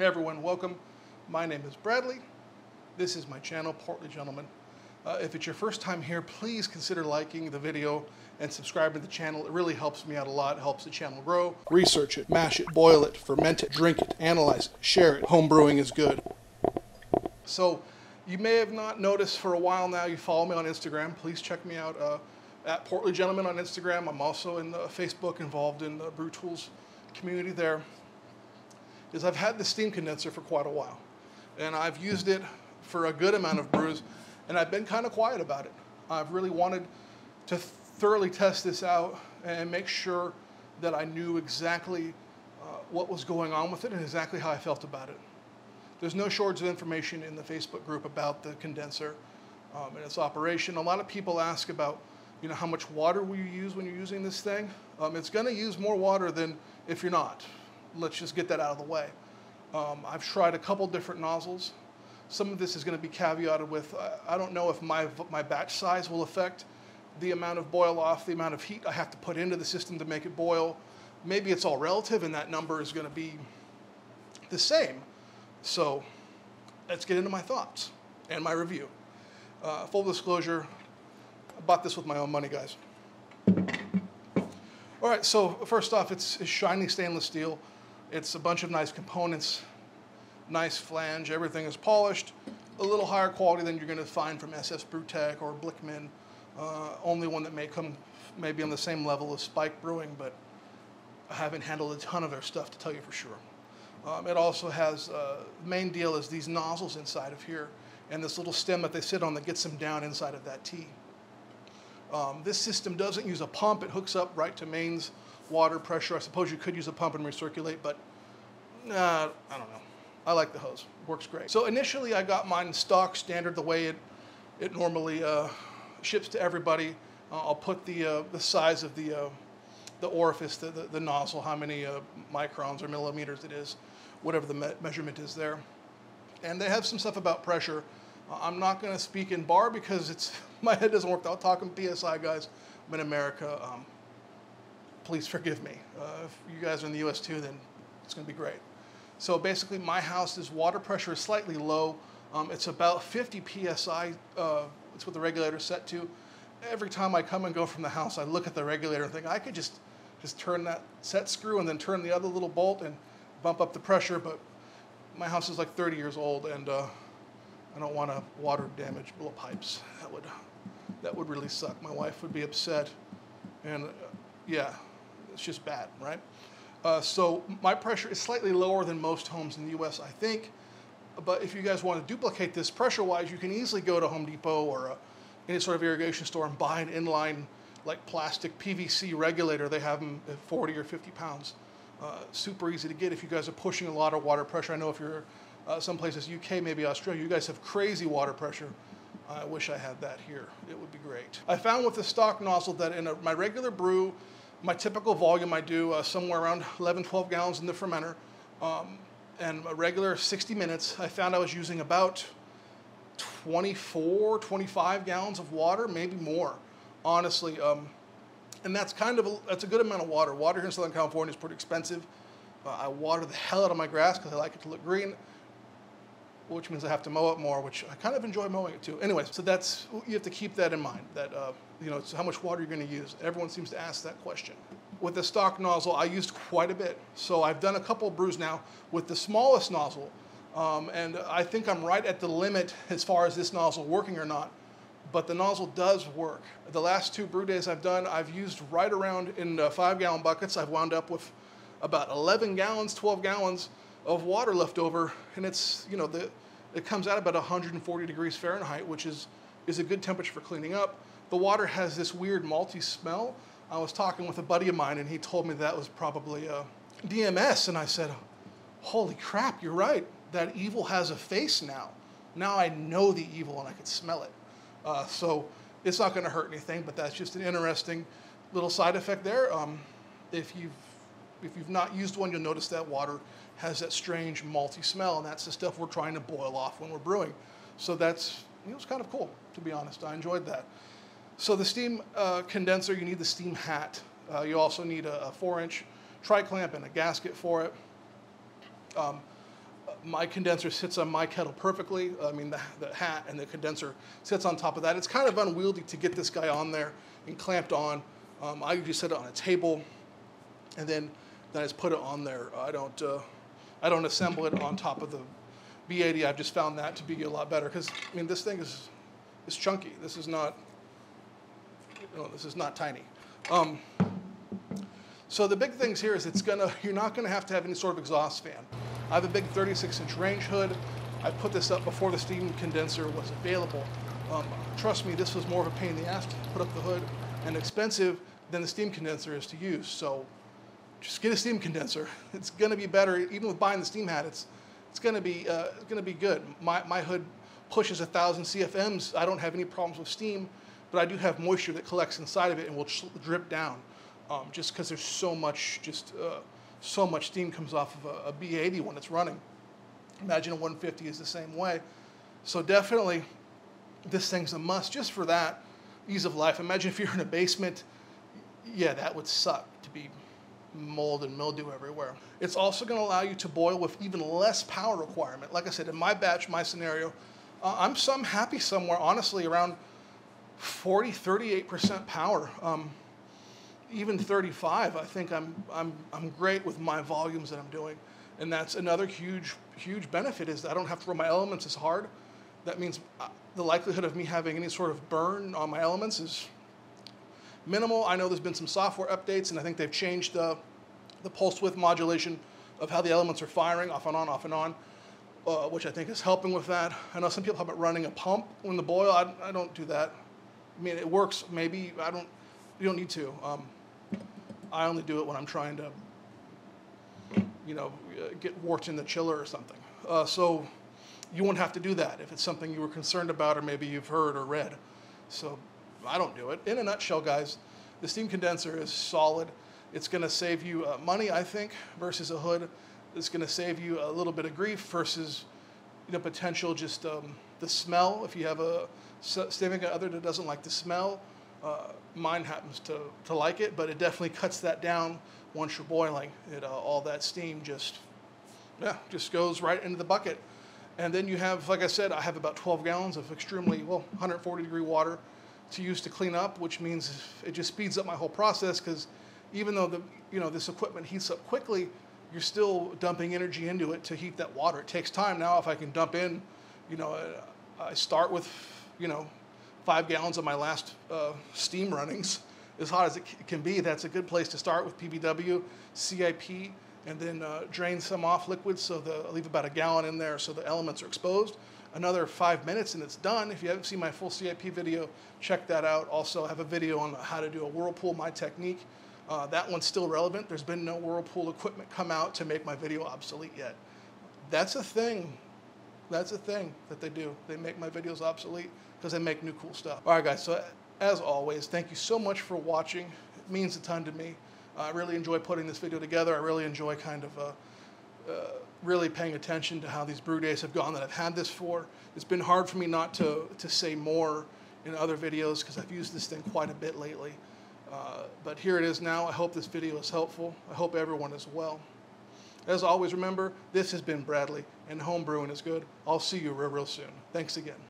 Hey everyone, welcome. My name is Bradley. This is my channel, Portly Gentleman. Uh, if it's your first time here, please consider liking the video and subscribing to the channel. It really helps me out a lot. It helps the channel grow. Research it, mash it, boil it, ferment it, drink it, analyze it, share it. Home brewing is good. So you may have not noticed for a while now, you follow me on Instagram. Please check me out uh, at Portly Gentleman on Instagram. I'm also in uh, Facebook, involved in the Brewtools community there. Is I've had the steam condenser for quite a while. And I've used it for a good amount of brews, and I've been kind of quiet about it. I've really wanted to thoroughly test this out and make sure that I knew exactly uh, what was going on with it and exactly how I felt about it. There's no shortage of information in the Facebook group about the condenser um, and its operation. A lot of people ask about, you know, how much water will you use when you're using this thing? Um, it's going to use more water than if you're not. Let's just get that out of the way. Um, I've tried a couple different nozzles. Some of this is going to be caveated with, uh, I don't know if my, my batch size will affect the amount of boil off, the amount of heat I have to put into the system to make it boil. Maybe it's all relative and that number is going to be the same. So let's get into my thoughts and my review. Uh, full disclosure, I bought this with my own money, guys. All right, so first off, it's, it's shiny stainless steel. It's a bunch of nice components, nice flange, everything is polished, a little higher quality than you're gonna find from SS Brewtech or Blichmann, Uh, only one that may come maybe on the same level as Spike Brewing, but I haven't handled a ton of their stuff to tell you for sure. Um, it also has, uh, main deal is these nozzles inside of here and this little stem that they sit on that gets them down inside of that tee. Um, this system doesn't use a pump. It hooks up right to mains water pressure. I suppose you could use a pump and recirculate, but nah, I don't know. I like the hose. Works great. So initially I got mine stock standard the way it, it normally uh, ships to everybody. Uh, I'll put the, uh, the size of the, uh, the orifice, the, the, the, nozzle, how many uh, microns or millimeters it is, whatever the me measurement is there. And they have some stuff about pressure. Uh, I'm not going to speak in bar because it's my head doesn't work. I'll talk in PSI, guys. I'm in America. Um, please forgive me. Uh, if you guys are in the U.S. too, then it's going to be great. So basically, my house's water pressure is slightly low. Um, it's about 50 psi. Uh, it's what the regulator is set to. Every time I come and go from the house, I look at the regulator and think I could just just turn that set screw and then turn the other little bolt and bump up the pressure. But my house is like 30 years old, and uh, I don't want to water damage blow pipes. That would that would really suck. My wife would be upset, and uh, yeah, it's just bad, right? Uh, so my pressure is slightly lower than most homes in the U.S. I think, but if you guys want to duplicate this pressure-wise, you can easily go to Home Depot or a, uh, any sort of irrigation store and buy an inline like plastic PVC regulator. They have them at 40 or 50 pounds. Uh, super easy to get if you guys are pushing a lot of water pressure. I know if you're uh, some places, UK, maybe Australia, you guys have crazy water pressure. I wish I had that here. It would be great. I found with the stock nozzle that in a, my regular brew, my typical volume I do uh, somewhere around 11, 12 gallons in the fermenter, um, and a regular 60 minutes, I found I was using about 24, 25 gallons of water, maybe more, honestly. Um, and that's kind of a, that's a good amount of water. Water here in Southern California is pretty expensive. Uh, I water the hell out of my grass because I like it to look green which means I have to mow it more, which I kind of enjoy mowing it too. Anyway, so that's, you have to keep that in mind, that, uh, you know, it's how much water you're gonna use. Everyone seems to ask that question. With the stock nozzle, I used quite a bit. So I've done a couple brews now with the smallest nozzle, um, and I think I'm right at the limit as far as this nozzle working or not, but the nozzle does work. The last two brew days I've done, I've used right around in uh, five gallon buckets. I've wound up with about 11 gallons, 12 gallons of water left over, and it's, you know, the, it comes out about 140 degrees Fahrenheit, which is, is a good temperature for cleaning up. The water has this weird malty smell. I was talking with a buddy of mine, and he told me that was probably a DMS, and I said, holy crap, you're right. That evil has a face now. Now I know the evil, and I can smell it. Uh, so it's not going to hurt anything, but that's just an interesting little side effect there. Um, if you've if you've not used one, you'll notice that water has that strange malty smell, and that's the stuff we're trying to boil off when we're brewing. So that's, know, it's kind of cool, to be honest. I enjoyed that. So the steam uh, condenser, you need the steam hat. Uh, you also need a, a four-inch tri-clamp and a gasket for it. Um, my condenser sits on my kettle perfectly. I mean, the, the hat and the condenser sits on top of that. It's kind of unwieldy to get this guy on there and clamped on. Um, I usually set it on a table, and then, then I just put it on there. I don't, uh, I don't assemble it on top of the B80. I've just found that to be a lot better because I mean, this thing is, is chunky. This is not, know, this is not tiny. Um, so the big things here is it's gonna, you're not gonna have to have any sort of exhaust fan. I have a big 36 inch range hood. I put this up before the steam condenser was available. Um, trust me, this was more of a pain in the ass to put up the hood and expensive than the steam condenser is to use. So just get a steam condenser. It's gonna be better, even with buying the steam hat, it's, it's gonna be, uh, it's gonna be good. My, my hood pushes a thousand CFMs. I don't have any problems with steam, but I do have moisture that collects inside of it and will drip down um, just because there's so much, just uh, so much steam comes off of a a B80 when it's running. Imagine a 150 is the same way. So definitely, this thing's a must just for that ease of life. Imagine if you're in a basement, yeah, that would suck to mold and mildew everywhere. It's also going to allow you to boil with even less power requirement. Like I said, in my batch, my scenario, uh, I'm some happy somewhere, honestly, around 40, 38% power. Um, even 35, I think I'm, I'm, I'm great with my volumes that I'm doing. And that's another huge, huge benefit is that I don't have to run my elements as hard. That means uh, the likelihood of me having any sort of burn on my elements is minimal. I know there's been some software updates, and I think they've changed the, the pulse width modulation of how the elements are firing off and on, off and on, uh, which I think is helping with that. I know some people have it running a pump when the boil. I, I don't do that. I mean, it works maybe. I don't. You don't need to. Um, I only do it when I'm trying to, you know, get worts in the chiller or something. Uh, so you won't have to do that if it's something you were concerned about or maybe you've heard or read. So I don't do it. In a nutshell, guys, the steam condenser is solid. It's going to save you uh, money, I think, versus a hood. It's going to save you a little bit of grief versus you know, potential just um, the smell. If you have a significant other that doesn't like the smell, uh, mine happens to, to like it, but it definitely cuts that down once you're boiling. It, uh, all that steam just, yeah, just goes right into the bucket. And then you have, like I said, I have about 12 gallons of extremely, well, 140 degree water to use to clean up, which means it just speeds up my whole process because even though the, you know, this equipment heats up quickly, you're still dumping energy into it to heat that water. It takes time now. If I can dump in, you know, I start with, you know, five gallons of my last uh, steam runnings, as hot as it can be. That's a good place to start with PBW, CIP, and then uh, drain some off liquids. So the, leave about a gallon in there so the elements are exposed. Another five minutes and it's done. If you haven't seen my full CIP video, check that out. Also, I have a video on how to do a whirlpool, my technique. Uh, that one's still relevant. There's been no whirlpool equipment come out to make my video obsolete yet. That's a thing. That's a thing that they do. They make my videos obsolete because they make new cool stuff. All right, guys. So as always, thank you so much for watching. It means a ton to me. I really enjoy putting this video together. I really enjoy kind of uh, uh, really paying attention to how these brew days have gone that I've had this for. It's been hard for me not to, to say more in other videos because I've used this thing quite a bit lately. Uh, but here it is now. I hope this video is helpful. I hope everyone is well. As always, remember, this has been Bradley, and home brewing is good. I'll see you real, real soon. Thanks again.